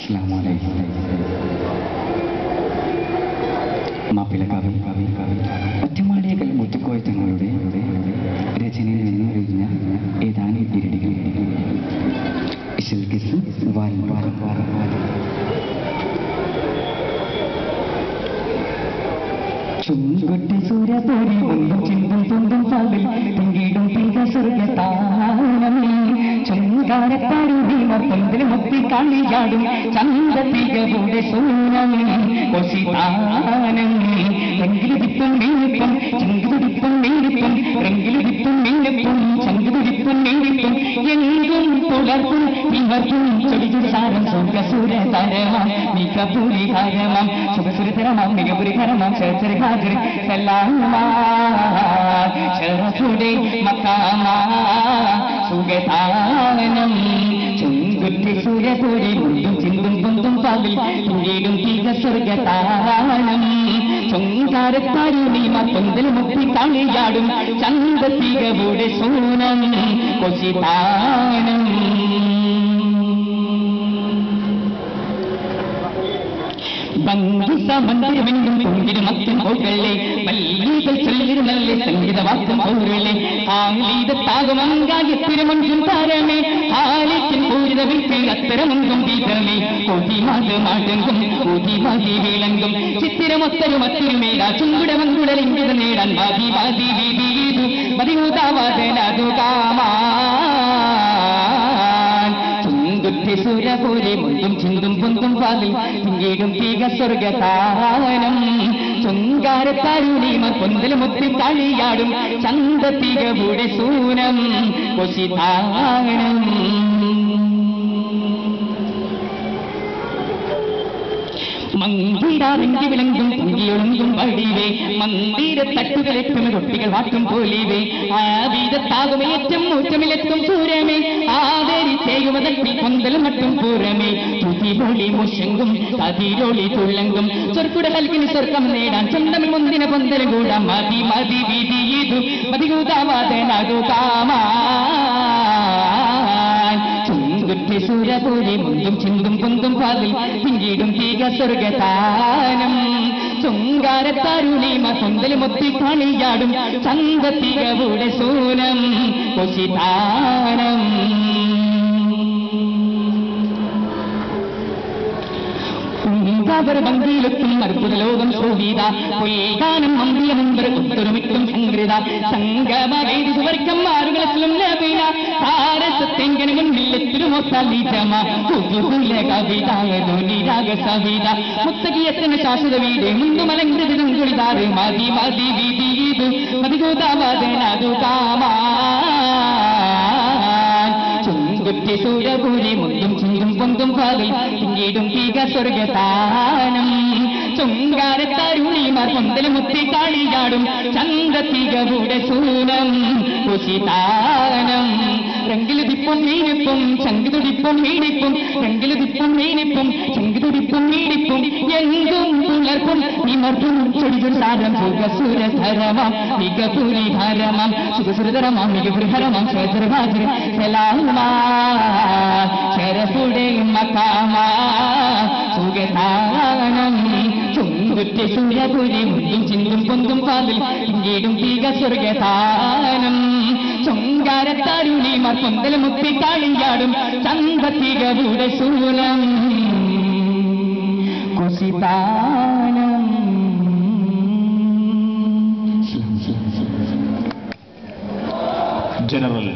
അസ്സലാമു അലൈക്കും. മാപ്പിള കവി കവി കവി. ഒറ്റമാടിയകൽ മുത്തുക്കോയ തങ്ങളുടെ രചനയിൽ നിന്ന് എഴുതിയ ഏതാനും ഇരടികൾ ഇശൽ കിസ് വാരം സൂര്യതോരി ഒന്നും ചിന്തും തുമ്പും പാലിൽ ചുങ്കാരത്താരുടി മൊത്തത്തിൽ മുത്തി കളിയാടും കൊശിതാനം രംഗിലിരിപ്പും മേലിപ്പം ചങ്കുതിരിപ്പും മേലിപ്പം രംഗിലിരിപ്പും മേലിപ്പം ചങ്കുതിരിപ്പും മീനിപ്പം എങ്കും പുലർത്തും ഇവർക്കും ചൊടിച്ചു സാരം സുഖസുരതരമാം മികപുരിഹരമാം സുഖസുരതരമാം മികപുരിഹരമാം ഹാജർ സലാമാ ശരഫുടെ മക്കാമാ സുഖതാനം ചുങ്കുറ്റി സൂര്യപൂരി മുണ്ടും ചിന്തും പൊന്തും പകൽ തുഴയിടും തീക സ്വർഗതാനം ചൊങ്കാരത്താരുണി മക്കൊന്തൽ മുത്തി കളിയാടും ചന്തത്തികയുടെ സൂനം. ബന്ധുസമന്ദിരമെങ്കും തുണ്ടിന് മത്തും പോകല്ലേ മല്ലീകൾ ചൊല്ലിരുന്നല്ലേ സംഗീതവാക്കും പോകല്ലേ ആലീതത്താകുമങ്കായ തിരുമഞ്ചും താരമേ ആലിക്കും പൂരിത വീട്ടിൽ അത്തരമൊന്നും ദീപമേ. കൊതിമാത് മാടുങ്കും കൊതിമാതി വിളങ്കും ചിത്തിരമൊത്തരും അത്തിരുമേടാ ചുങ്കുട മങ്കുടലിംഗിത നേടാൻ മാതി മാതി വീതിയിതു മതിയൂതാവാദനതു കാമാ സുരപൂരി മുണ്ടും ചിന്തും പൊന്തും പാതിൽ തിങ്കിടും തീക സ്വർഗതാനം ചുങ്കാരത്താരുണീമ പൊന്തൽ മുത്തി കളിയാടും ചന്തത്തികയുടെ സൂനം കൊശിതാനം മന്ദിരാറിങ്കി വിളങ്കും പൊങ്കിയൊളുങ്കും വടിവേ. മന്ദിര തട്ടുകളെത്തും കുട്ടികൾ വാക്കും പോലിവേ. ആവീതത്താകും ഏറ്റം മൂറ്റമിലെത്തും സൂര്യമേ ആവേരി ചെയ്യുമതട്ടി കൊന്തൽ പൂരമേ. തുതിപൊളി മുശങ്കും കതിരൊളി തുള്ളങ്കും സ്വർക്കുട കൽക്കിന് സ്വർക്കം നേടാൻ ചന്തമി മുന്തിന പൊന്തൽ കൂടാം. മതി മതി വിധി ഇതു. മതികൂതാവാദനതു കാമാ ചുങ്കുറ്റി പോലെ മുന്തും ചിന്തും കുന്തും പാതിൽ പിന്നീടും തീക സ്വർഗതാനം ചുങ്കാരത്താരുണിമ പൊന്തൽ മുത്തി കളിയാടും ചന്തത്തികയുടെ സൂനം കൊശിതാനം. അവർ ഭംഗിയിലെത്തും അത്ഭുത ലോകം ശോഭിത പൊയ്യാനം മന്ദിരമുമ്പർ ഒത്തൊരുമിക്കും സംഗ്രത. സംഗമവേദി സുവർക്കം ആറുകളത്തിലും ലഭിന സവിത. മുത്തകിയത്തിന് ശാശ്വത വീട്. മുണ്ടുമലങ്കൃതിനും കുളിതാറ് മതി മതി വിധി ഇത് മതികൂതാവാദനതു കാമാ ചുങ്കുറ്റി സൂര്യപൂരി മുണ്ടും ചുങ്കും പൊന്തും പാതിൽ. പിന്നീടും തീക സ്വർഗതാനം. ചുങ്കാരത്താരുണിമാർ പൊന്തൽ മുത്തി കാളിയാടും ചന്തത്തികയുടെ സൂനം. കുശിതാനം രംഗിലുതിപ്പും മീനിപ്പും ചങ്കുതുടിപ്പും മീനിപ്പും രംഗിലുതിപ്പും മീനിപ്പും ചങ്കുതുടിപ്പും മീനിപ്പും എങ്കും പുലർപ്പും നിമർപ്പും ചൊടികൾ സാരം സുഖസുരധരമാം മികപുരിഹരമാം സുഖസുരധരമാം മികപുരിഹരമാം സലാമാ ശരഫുടെ മക്കാമാ സുഖതാനം ചുങ്കുറ്റി സൂര്യപുരി മുണ്ടും ചിന്തും പൊന്തും പാതിൽ പിന്നീടും തീക സ്വർഗതാനം ചൊങ്കാരത്താരുണിമാർ പൊന്തൽ മുത്തി കാളിയാടും ചന്തത്തികയുടെ സൂലം കുശിതാനം ജനറൽ